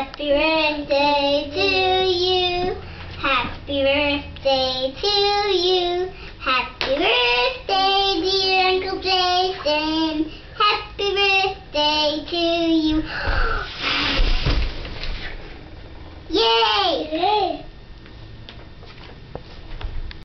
Happy birthday to you. Happy birthday to you. Happy birthday, dear Uncle Jason. Happy birthday to you.